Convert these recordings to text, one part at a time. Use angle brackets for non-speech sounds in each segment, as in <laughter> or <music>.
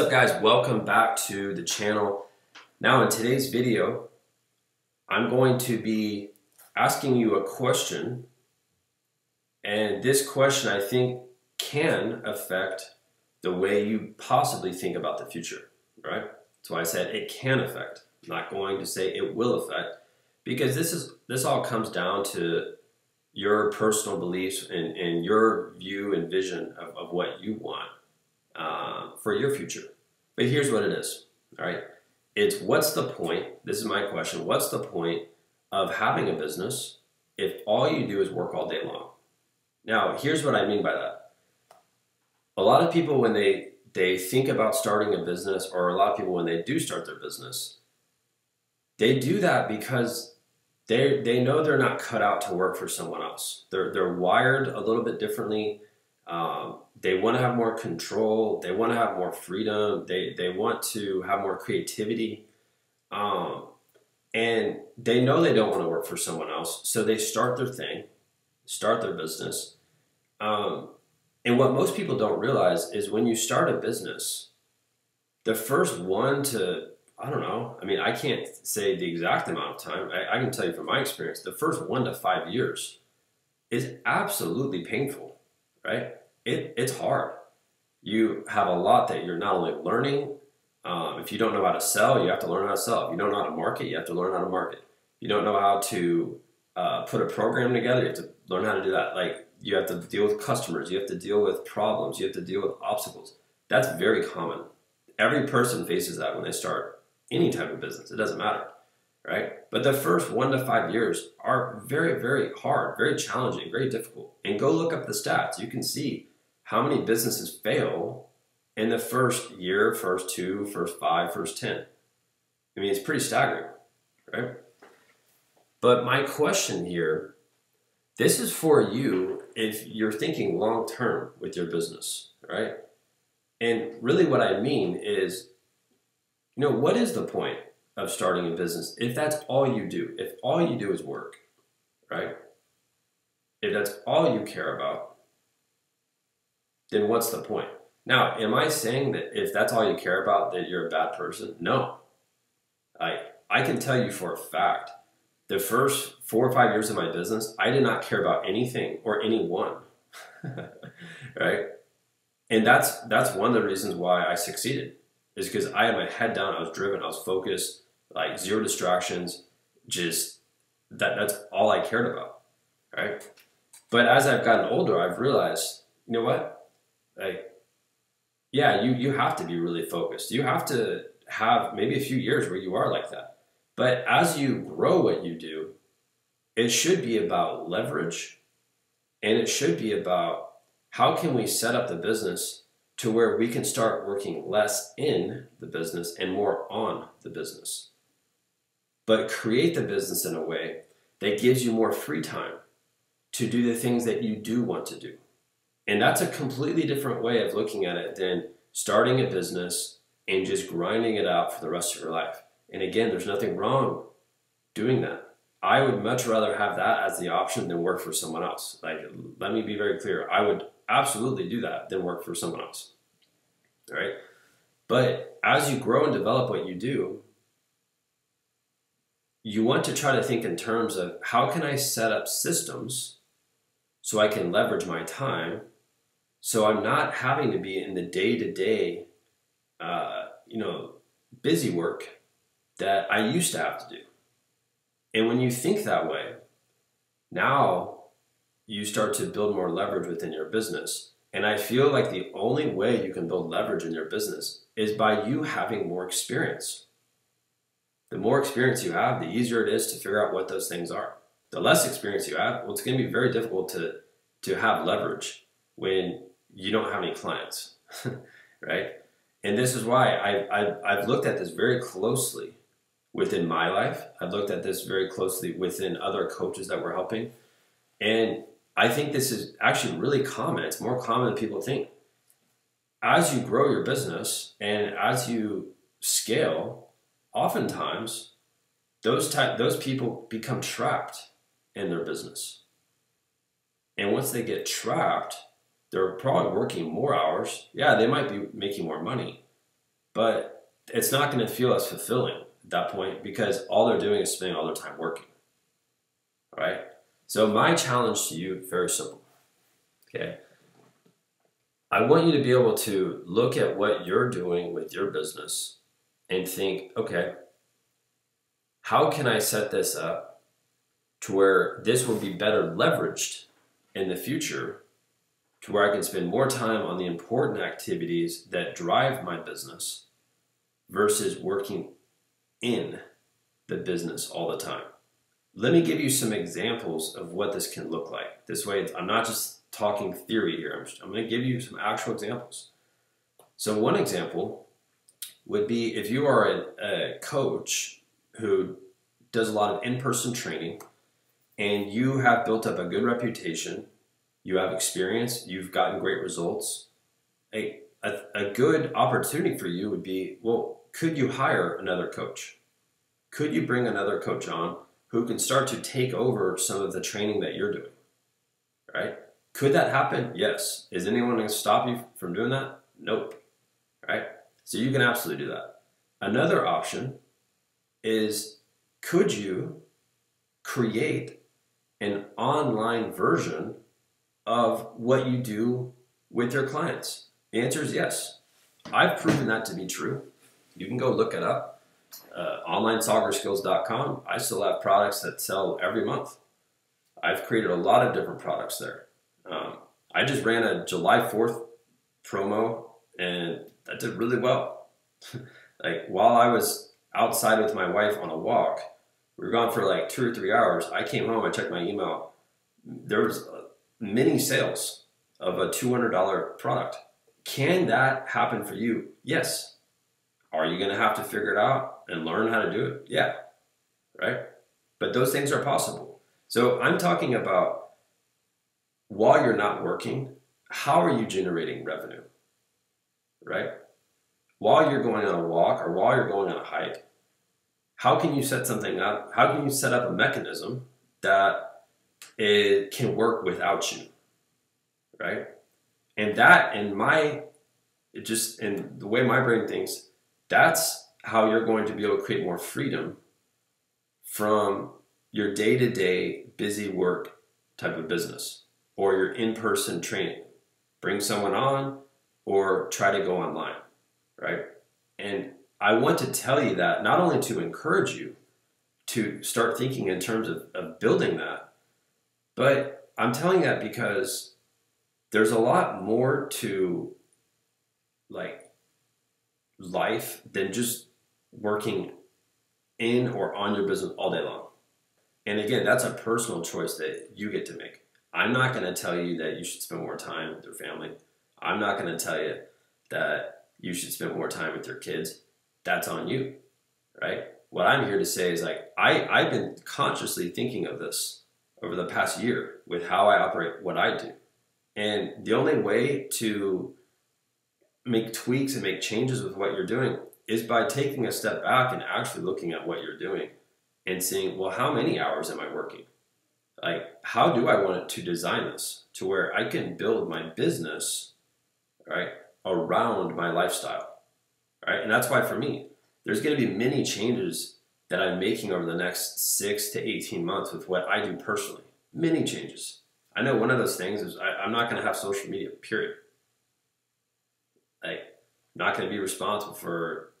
Up guys? Welcome back to the channel. Now in today's video, I'm going to be asking you a question and this question I think can affect the way you possibly think about the future, right? That's why I said it can affect. I'm not going to say it will affect because this is this all comes down to your personal beliefs and, and your view and vision of, of what you want uh, for your future. But here's what it is, all right? It's what's the point? This is my question. What's the point of having a business if all you do is work all day long? Now, here's what I mean by that. A lot of people, when they they think about starting a business, or a lot of people when they do start their business, they do that because they they know they're not cut out to work for someone else. They're they're wired a little bit differently. Um, they want to have more control. They want to have more freedom. They they want to have more creativity, um, and they know they don't want to work for someone else. So they start their thing, start their business. Um, and what most people don't realize is when you start a business, the first one to I don't know. I mean, I can't say the exact amount of time. I, I can tell you from my experience, the first one to five years is absolutely painful, right? It, it's hard. You have a lot that you're not only learning. Um, if you don't know how to sell, you have to learn how to sell. If you don't know how to market, you have to learn how to market. You don't know how to uh, put a program together, you have to learn how to do that. Like you have to deal with customers, you have to deal with problems, you have to deal with obstacles. That's very common. Every person faces that when they start any type of business. It doesn't matter, right? But the first one to five years are very, very hard, very challenging, very difficult. And go look up the stats. You can see how many businesses fail in the first year, first two, first five, first 10? I mean, it's pretty staggering, right? But my question here this is for you if you're thinking long term with your business, right? And really, what I mean is, you know, what is the point of starting a business if that's all you do? If all you do is work, right? If that's all you care about, then what's the point? Now, am I saying that if that's all you care about, that you're a bad person? No. I I can tell you for a fact, the first four or five years of my business, I did not care about anything or anyone. <laughs> right? And that's that's one of the reasons why I succeeded. Is because I had my head down, I was driven, I was focused, like zero distractions, just that that's all I cared about. Right? But as I've gotten older, I've realized, you know what? Like yeah you you have to be really focused. You have to have maybe a few years where you are like that. But as you grow what you do it should be about leverage and it should be about how can we set up the business to where we can start working less in the business and more on the business. But create the business in a way that gives you more free time to do the things that you do want to do and that's a completely different way of looking at it than starting a business and just grinding it out for the rest of your life. And again, there's nothing wrong doing that. I would much rather have that as the option than work for someone else. Like, let me be very clear. I would absolutely do that than work for someone else. All right. But as you grow and develop what you do, you want to try to think in terms of how can I set up systems so I can leverage my time so I'm not having to be in the day to day, you know, busy work that I used to have to do. And when you think that way, now you start to build more leverage within your business. And I feel like the only way you can build leverage in your business is by you having more experience. The more experience you have, the easier it is to figure out what those things are. The less experience you have, well, it's going to be very difficult to, to have leverage when you don't have any clients, <laughs> right? And this is why I, I, I've looked at this very closely within my life. I've looked at this very closely within other coaches that we're helping. And I think this is actually really common. It's more common than people think. As you grow your business and as you scale, oftentimes those type those people become trapped in their business. And once they get trapped, they're probably working more hours. Yeah, they might be making more money, but it's not going to feel as fulfilling at that point because all they're doing is spending all their time working. All right? So, my challenge to you very simple. Okay. I want you to be able to look at what you're doing with your business and think, okay, how can I set this up to where this will be better leveraged in the future to where I can spend more time on the important activities that drive my business versus working in the business all the time. Let me give you some examples of what this can look like. This way, I'm not just talking theory here. I'm, I'm going to give you some actual examples. So, one example would be if you are a, a coach who does a lot of in person training and you have built up a good reputation, you have experience, you've gotten great results. A, a, a good opportunity for you would be well, could you hire another coach? Could you bring another coach on who can start to take over some of the training that you're doing? Right? Could that happen? Yes. Is anyone going to stop you from doing that? Nope. Right? So you can absolutely do that. Another option is could you create an online version of what you do with your clients? The answer is yes. I've proven that to be true. You can go look it up. Uh, OnlineSoccerSkills.com. I still have products that sell every month. I've created a lot of different products there. Um, I just ran a July 4th promo and that did really well. <laughs> like while I was outside with my wife on a walk, we were gone for like two or three hours. I came home, I checked my email. There was many sales of a $200 product. Can that happen for you? Yes. Are you going to have to figure it out and learn how to do it? Yeah. Right? But those things are possible. So I'm talking about while you're not working, how are you generating revenue? Right? While you're going on a walk or while you're going on a hike, how can you set something up? How can you set up a mechanism that it can work without you? Right? And that, in my, it just in the way my brain thinks, that's how you're going to be able to create more freedom from your day to day busy work type of business or your in person training. Bring someone on or try to go online, right? And I want to tell you that not only to encourage you to start thinking in terms of, of building that, but I'm telling that because there's a lot more to like life than just working in or on your business all day long. And again, that's a personal choice that you get to make. I'm not going to tell you that you should spend more time with your family. I'm not going to tell you that you should spend more time with your kids. That's on you, right? What I'm here to say is like I I've been consciously thinking of this over the past year with how I operate what I do. And the only way to make tweaks and make changes with what you're doing is by taking a step back and actually looking at what you're doing and seeing, well, how many hours am I working? like how do I want to design this to where I can build my business right around my lifestyle right and that's why for me there's going to be many changes that I'm making over the next 6 to 18 months with what I do personally. Many changes. I know one of those things is I, am not going to have social media period. Like I'm not going to be responsible for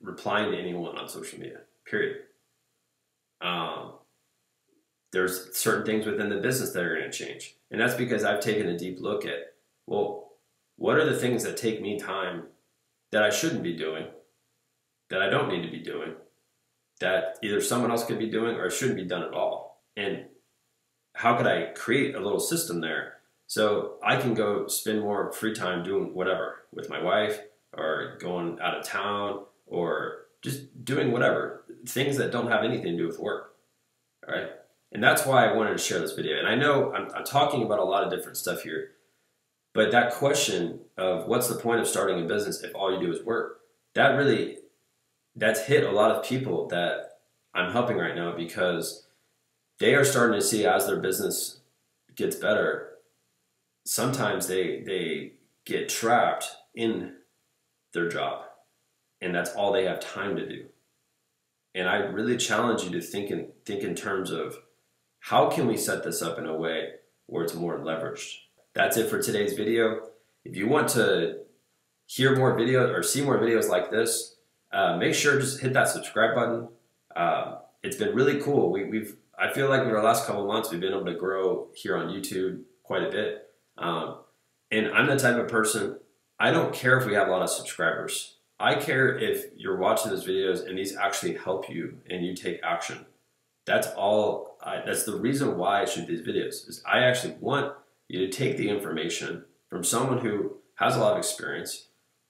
replying to anyone on social media period. Um, there's certain things within the business that are going to change. And that's because I've taken a deep look at, well, what are the things that take me time that I shouldn't be doing, that I don't need to be doing, that either someone else could be doing or it shouldn't be done at all? And how could I create a little system there so I can go spend more free time doing whatever with my wife or going out of town or just doing whatever things that don't have anything to do with work. All right. And that's why I wanted to share this video. And I know I'm, I'm, talking about a lot of different stuff here, but that question of what's the point of starting a business if all you do is work, that really, that's hit a lot of people that I'm helping right now because they are starting to see as their business gets better, sometimes they, they get trapped in their job and that's all they have time to do. And I really challenge you to think in think in terms of how can we set this up in a way where it's more leveraged. That's it for today's video. If you want to hear more videos or see more videos like this, uh, make sure just hit that subscribe button. Uh, it's been really cool. We, have I feel like in the last couple months we've been able to grow here on YouTube quite a bit. Um, and I'm the type of person I don't care if we have a lot of subscribers. I care if you're watching these videos and these actually help you and you take action. That's all. I, that's the reason why I shoot these videos. Is I actually want you to take the information from someone who has a lot of experience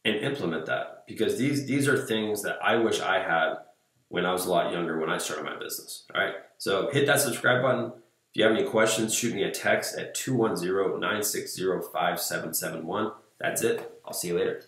and implement that because these these are things that I wish I had when I was a lot younger when I started my business. All right. So hit that subscribe button. If you have any questions, shoot me a text at 210 960 5771. That's it. I'll see you later.